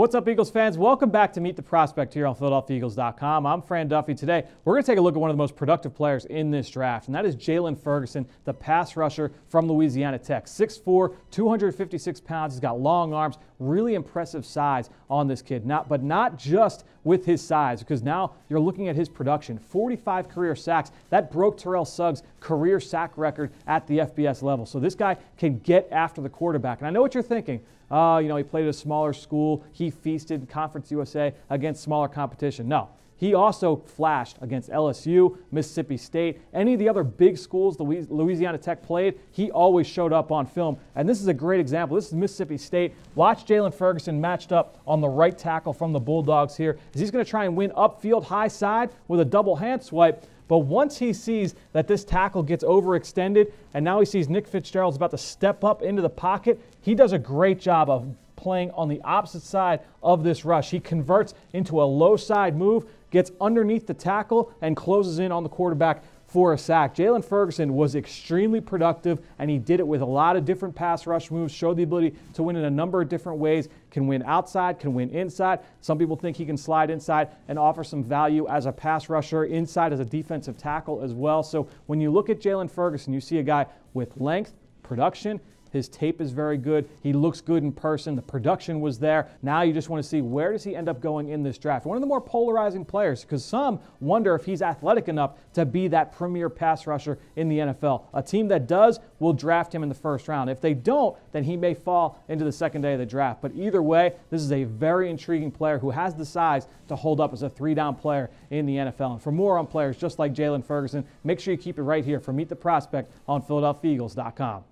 What's up, Eagles fans? Welcome back to Meet the Prospect here on PhiladelphiaEagles.com. I'm Fran Duffy. Today, we're going to take a look at one of the most productive players in this draft, and that is Jaylon Ferguson, the pass rusher from Louisiana Tech. 6'4, 256 pounds. He's got long arms, really impressive size on this kid. Not, but not just with his size, because now you're looking at his production 45 career sacks. That broke Terrell Suggs' career sack record at the FBS level. So this guy can get after the quarterback. And I know what you're thinking. Uh, you know, he played at a smaller school. He feasted Conference USA against smaller competition. No, he also flashed against LSU, Mississippi State, any of the other big schools the Louisiana Tech played. He always showed up on film. And this is a great example. This is Mississippi State. Watch Jaylon Ferguson matched up on the right tackle from the Bulldogs here. He's going to try and win upfield high side with a double hand swipe. But once he sees that this tackle gets overextended and now he sees Nick Fitzgerald's about to step up into the pocket, he does a great job of playing on the opposite side of this rush. He converts into a low side move, gets underneath the tackle, and closes in on the quarterback for a sack. Jaylon Ferguson was extremely productive, and he did it with a lot of different pass rush moves, showed the ability to win in a number of different ways, can win outside, can win inside. Some people think he can slide inside and offer some value as a pass rusher, inside as a defensive tackle as well. So when you look at Jaylon Ferguson, you see a guy with length, production, his tape is very good. He looks good in person. The production was there. Now you just want to see where does he end up going in this draft. One of the more polarizing players because some wonder if he's athletic enough to be that premier pass rusher in the NFL. A team that does will draft him in the first round. If they don't, then he may fall into the second day of the draft. But either way, this is a very intriguing player who has the size to hold up as a three-down player in the NFL. And for more on players just like Jaylon Ferguson, make sure you keep it right here for Meet the Prospect on PhiladelphiaEagles.com.